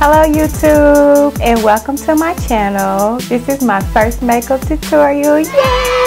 Hello YouTube and welcome to my channel. This is my first makeup tutorial. Yay!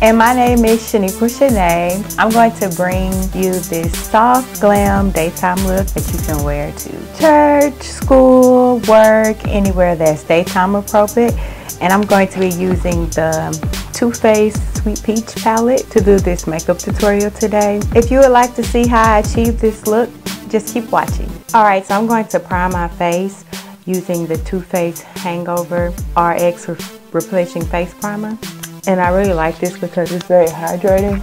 And my name is Shanicqua Shanae. I'm going to bring you this soft glam daytime look that you can wear to church, school, work, anywhere that's daytime appropriate. And I'm going to be using the Too Faced Sweet Peach palette to do this makeup tutorial today. If you would like to see how I achieve this look, just keep watching. Alright, so I'm going to prime my face using the Too Faced Hangover RX Replenishing Face Primer. And I really like this because it's very hydrating.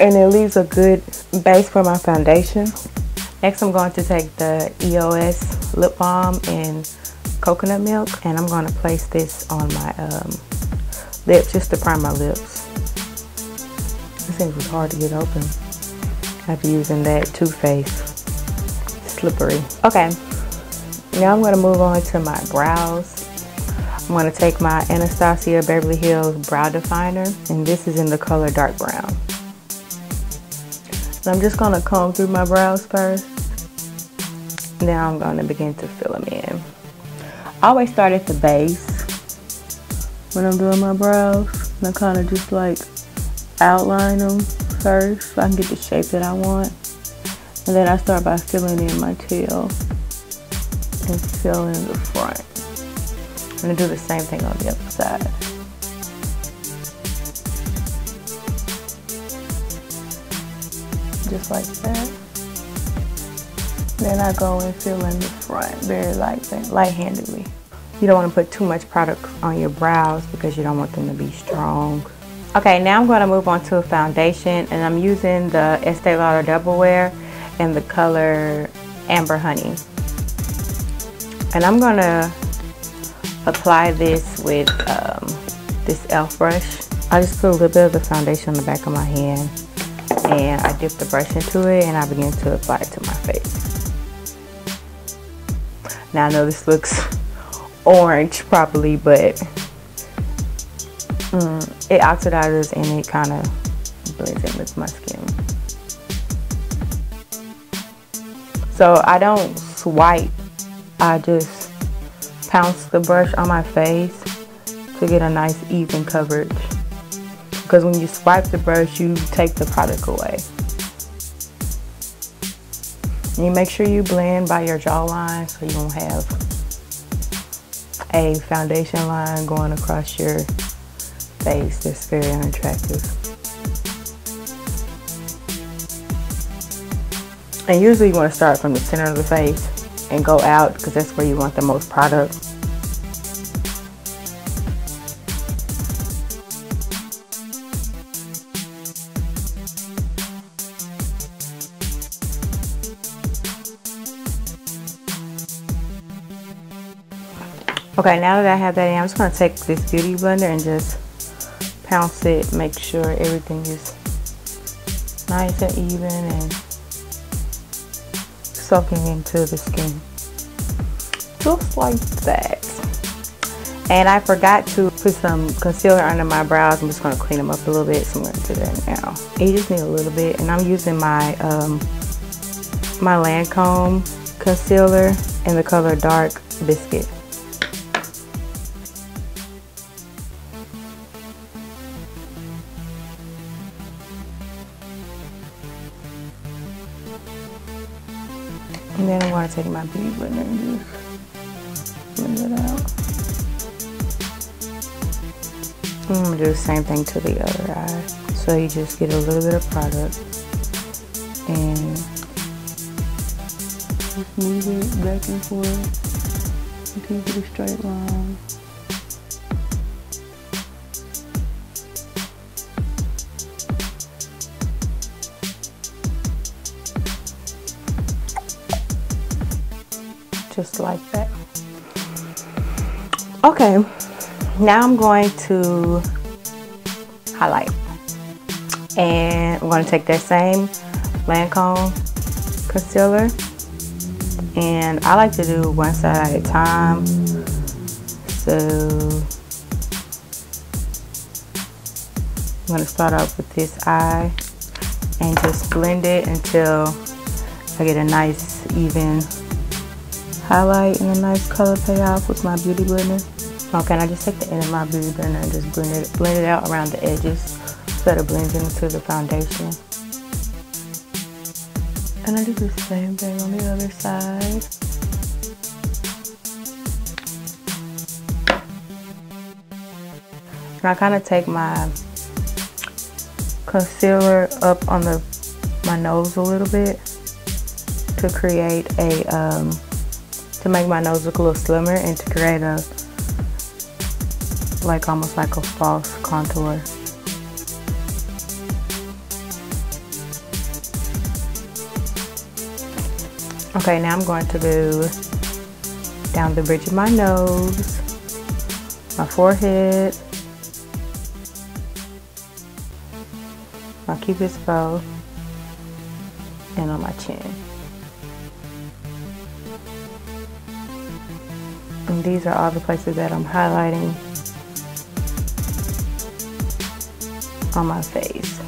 And it leaves a good base for my foundation. Next, I'm going to take the EOS Lip Balm in Coconut Milk. And I'm going to place this on my um, lips just to prime my lips. This thing was hard to get open after using that Too Faced Slippery. Okay, now I'm going to move on to my brows. I'm going to take my Anastasia Beverly Hills Brow Definer, and this is in the color dark brown. So I'm just going to comb through my brows first. Now I'm going to begin to fill them in. I always start at the base when I'm doing my brows. And I kind of just like outline them first so I can get the shape that I want. And then I start by filling in my tail and filling the front. I'm gonna do the same thing on the other side. Just like that. Then I go and fill in the front very light, light-handedly. You don't want to put too much product on your brows because you don't want them to be strong. Okay, now I'm going to move on to a foundation and I'm using the Estee Lauder Double Wear in the color Amber Honey. And I'm going to apply this with um, this e.l.f. brush. I just put a little bit of the foundation on the back of my hand and I dip the brush into it and I begin to apply it to my face. Now I know this looks orange properly, but mm, it oxidizes and it kind of blends in with my skin. So I don't swipe, I just pounce the brush on my face to get a nice even coverage. Because when you swipe the brush, you take the product away. And you make sure you blend by your jawline so you don't have a foundation line going across your face that's very unattractive. And usually you want to start from the center of the face and go out because that's where you want the most product. Okay, now that I have that in, I'm just going to take this Beauty Blender and just pounce it, make sure everything is nice and even and soaking into the skin. Just like that. And I forgot to put some concealer under my brows. I'm just going to clean them up a little bit. So I'm going to do that now. You just need a little bit. And I'm using my, um, my Lancome concealer in the color Dark Biscuit. To take my blender and just blend it out. I'm to do the same thing to the other eye. So you just get a little bit of product and just move it back and forth until you get a straight line. Just like that. Okay, now I'm going to highlight. And I'm going to take that same Lancome concealer and I like to do one side at a time so I'm going to start off with this eye and just blend it until I get a nice even highlight and a nice color payoff with my beauty blender. Okay, and I just take the end of my beauty blender and just blend it, blend it out around the edges so that it blends into the foundation. And I do the same thing on the other side. And I kind of take my concealer up on the my nose a little bit to create a um, to make my nose look a little slimmer and to create a like almost like a false contour. Okay, now I'm going to go down the bridge of my nose, my forehead, my cupid's bow, and on my chin. These are all the places that I'm highlighting on my face.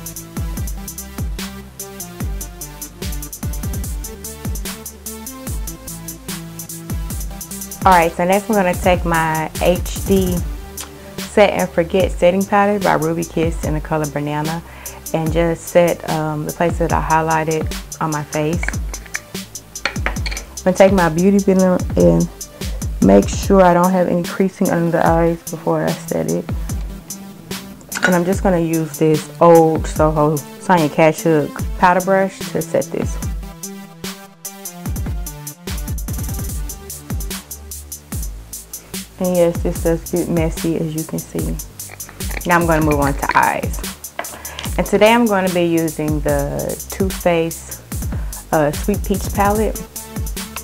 Alright, so next I'm going to take my HD Set and Forget Setting Powder by Ruby Kiss in the color Banana and just set um, the places that I highlighted on my face. I'm going to take my Beauty Blender and make sure I don't have any creasing under the eyes before I set it. And I'm just going to use this old Soho Sonia Kashuk powder brush to set this. And yes, this does get messy as you can see. Now I'm going to move on to eyes. And today I'm going to be using the Too Faced uh, Sweet Peach palette.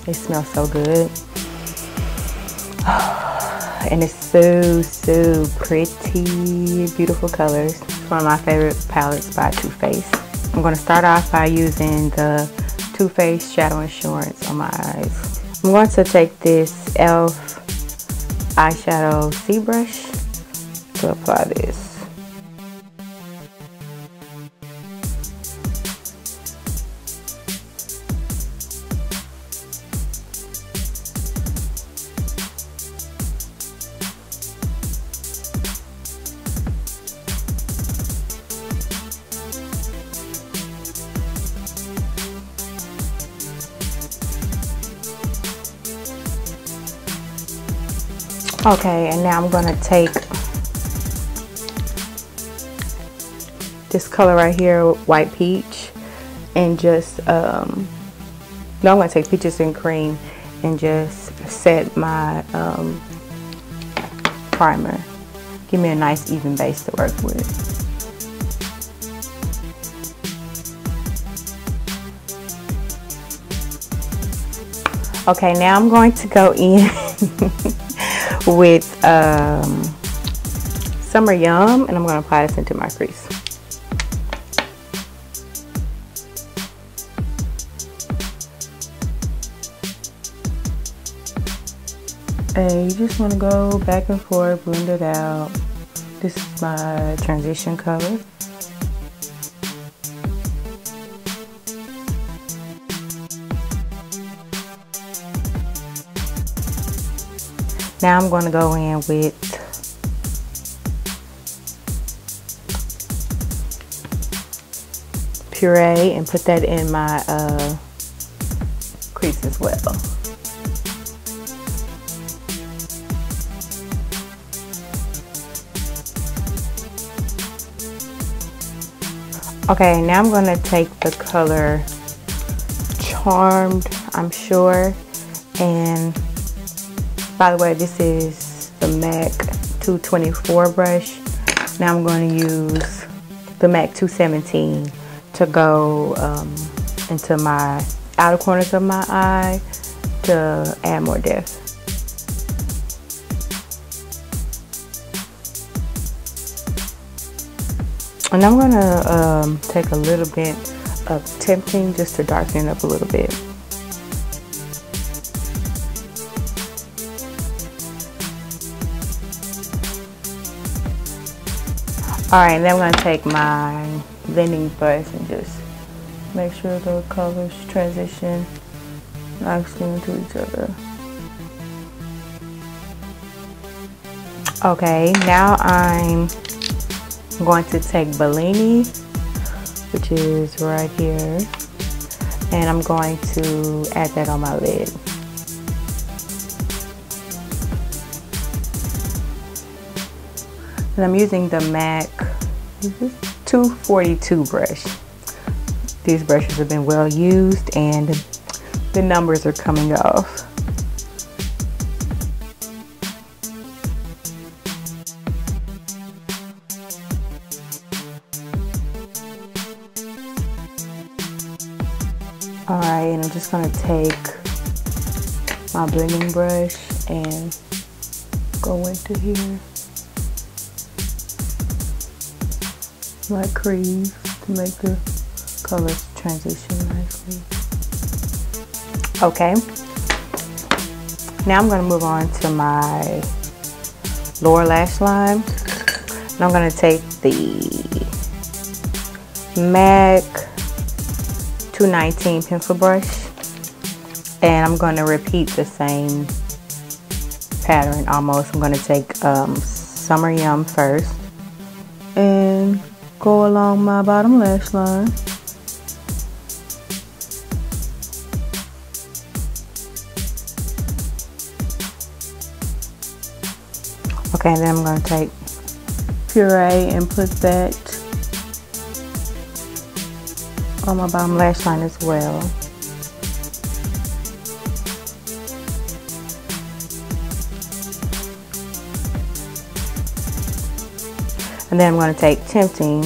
It smells so good. And it's so, so pretty. Beautiful colors. It's one of my favorite palettes by Too Faced. I'm going to start off by using the Too Faced Shadow Insurance on my eyes. I'm going to take this e.l.f. eyeshadow C brush to apply this. Okay, and now I'm going to take this color right here, White Peach, and just, um, no, I'm to take Peaches and Cream and just set my um, primer. Give me a nice even base to work with. Okay, now I'm going to go in with um, Summer Yum and I'm going to apply this into my crease. And you just want to go back and forth, blend it out. This is my transition color. Now I'm going to go in with puree and put that in my uh, crease as well. Okay, now I'm going to take the color Charmed, I'm sure, and by the way, this is the MAC 224 brush. Now I'm going to use the MAC 217 to go um, into my outer corners of my eye to add more depth. And I'm going to um, take a little bit of tempting just to darken it up a little bit. Alright, and then I'm going to take my blending brush and just make sure the colors transition nicely into each other. Okay, now I'm going to take Bellini, which is right here, and I'm going to add that on my lid. And I'm using the MAC 242 brush. These brushes have been well used and the numbers are coming off. Alright, and I'm just going to take my blending brush and go into here. My crease to make the colors transition nicely. Okay. Now I'm going to move on to my lower lash line. And I'm going to take the MAC 219 pencil brush and I'm going to repeat the same pattern almost. I'm going to take um, Summer Yum first go along my bottom lash line. Okay, and then I'm going to take puree and put that on my bottom lash line as well. And then I'm going to take Tempting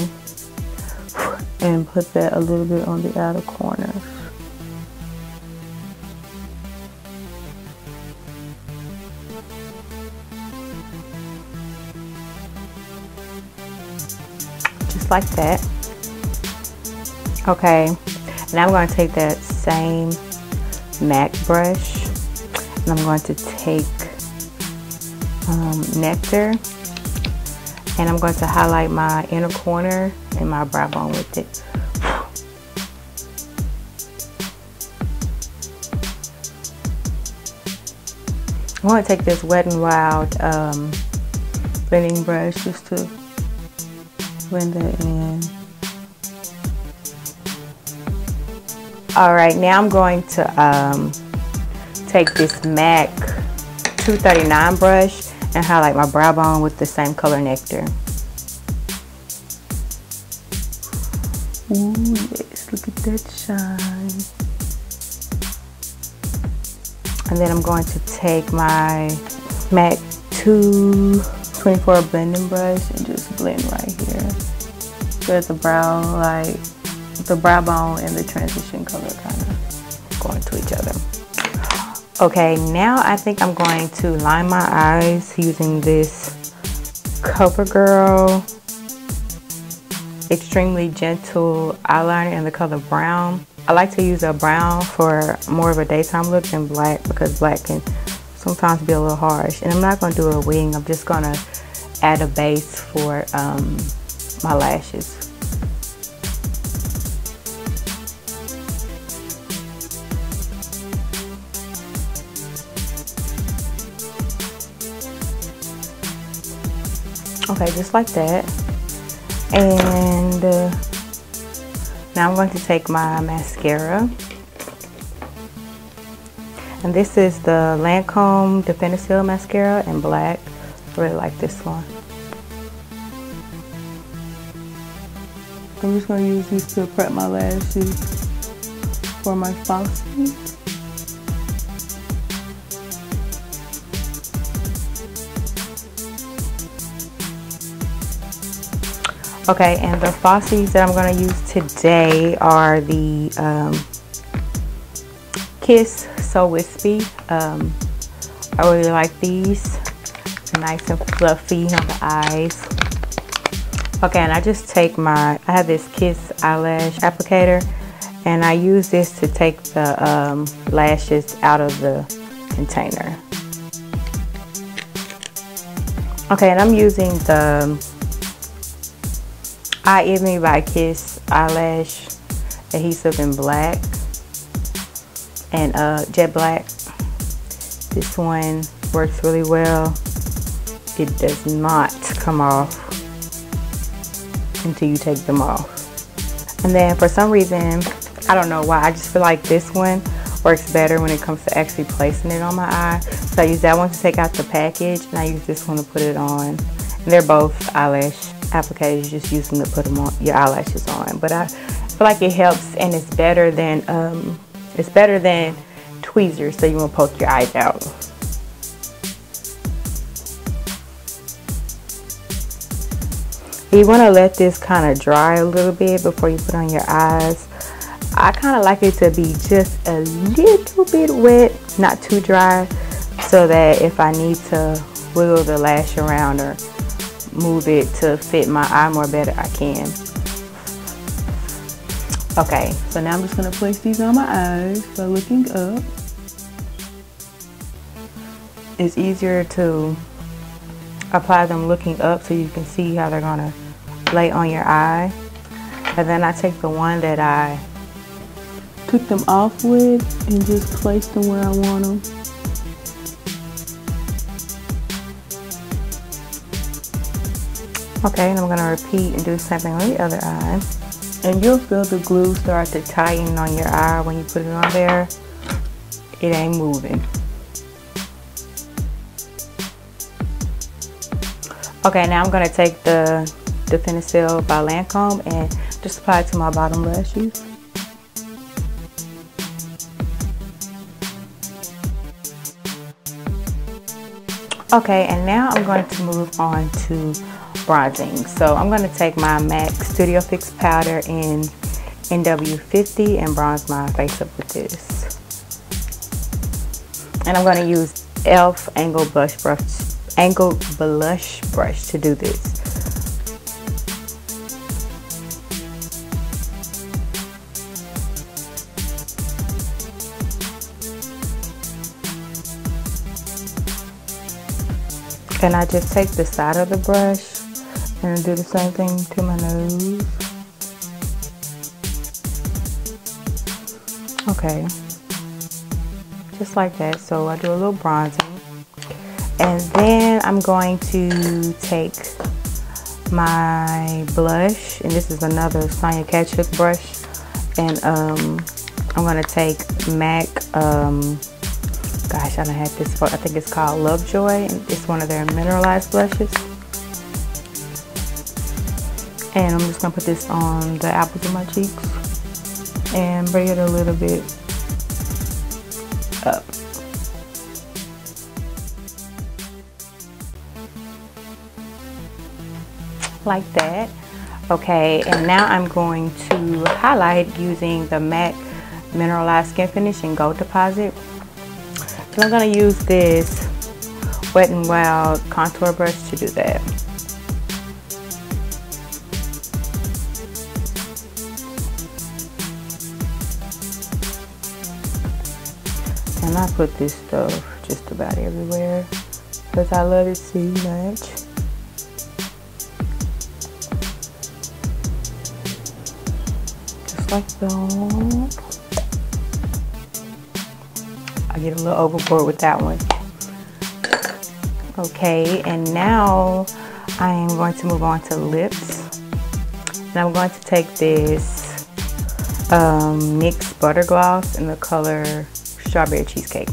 and put that a little bit on the outer corner. Just like that. Okay, now I'm going to take that same MAC brush and I'm going to take um, Nectar and I'm going to highlight my inner corner and my brow bone with it. I want to take this Wet n Wild um, blending brush just to blend that in. All right, now I'm going to um, take this MAC 239 brush and highlight my brow bone with the same color nectar. Ooh, yes, look at that shine. And then I'm going to take my MAC 224 blending brush and just blend right here. So the brow, like the brow bone and the transition color kind of going to each other. Okay, now I think I'm going to line my eyes using this CoverGirl Extremely Gentle eyeliner in the color brown. I like to use a brown for more of a daytime look than black because black can sometimes be a little harsh. And I'm not going to do a wing, I'm just going to add a base for um, my lashes. Okay, just like that. And uh, now I'm going to take my mascara. And this is the Lancome Definitive Mascara in black. I really like this one. I'm just going to use these to prep my lashes for my falsies. Okay, and the Falsies that I'm going to use today are the um, Kiss So Wispy. Um, I really like these. Nice and fluffy on the eyes. Okay, and I just take my, I have this Kiss eyelash applicator and I use this to take the um, lashes out of the container. Okay, and I'm using the i-Envy by Kiss Eyelash Adhesive in black and uh, jet black. This one works really well. It does not come off until you take them off. And then for some reason, I don't know why, I just feel like this one works better when it comes to actually placing it on my eye. So I use that one to take out the package and I use this one to put it on. And they're both eyelash applicators, just use them to put them on your eyelashes on. But I feel like it helps and it's better than um, it's better than tweezers so you won't poke your eyes out. You want to let this kind of dry a little bit before you put on your eyes. I kind of like it to be just a little bit wet, not too dry, so that if I need to wiggle the lash around or move it to fit my eye more better, I can. Okay, so now I'm just to place these on my eyes by looking up. It's easier to apply them looking up so you can see how they're to lay on your eye. And then I take the one that I took them off with and just place them where I want them. Okay, and I'm going to repeat and do the same thing on the other eye. And you'll feel the glue start to tighten on your eye when you put it on there. It ain't moving. Okay, now I'm going to take the Definicils by Lancome and just apply it to my bottom lashes. Okay, and now I'm going to move on to bronzing. So I'm going to take my MAC Studio Fix powder in NW50 and bronze my face up with this. And I'm going to use e.l.f. Angle Blush Brush, Angle Blush Brush to do this. And I just take the side of the brush and do the same thing to my nose. Okay. Just like that. So I do a little bronzing. And then I'm going to take my blush. And this is another Sonia Kashuk brush. And um, I'm going to take MAC um, gosh, I don't have this, I think it's called Lovejoy. It's one of their mineralized blushes. And I'm just gonna put this on the apples of my cheeks and bring it a little bit up. Like that. Okay, and now I'm going to highlight using the MAC Mineralized Skin Finish in Gold Deposit so I'm to use this Wet n Wild contour brush to do that. I put this stuff just about everywhere because I love it so much. Just like that. I get a little overboard with that one. Okay, and now I am going to move on to lips. And I'm going to take this um, NYX Butter Gloss in the color Strawberry Cheesecake.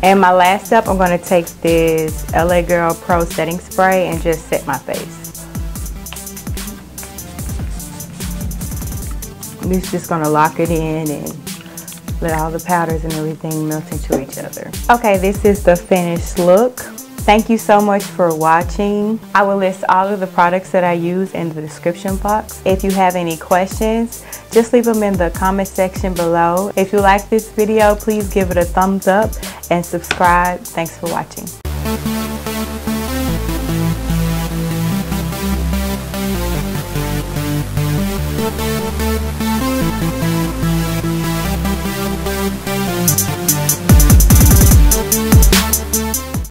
And my last step, I'm going to take this LA Girl Pro Setting Spray and just set my face. This is just going to lock it in and let all the powders and everything melt into each other. Okay, this is the finished look. Thank you so much for watching. I will list all of the products that I use in the description box. If you have any questions, just leave them in the comment section below. If you like this video, please give it a thumbs up and subscribe. Thanks for watching.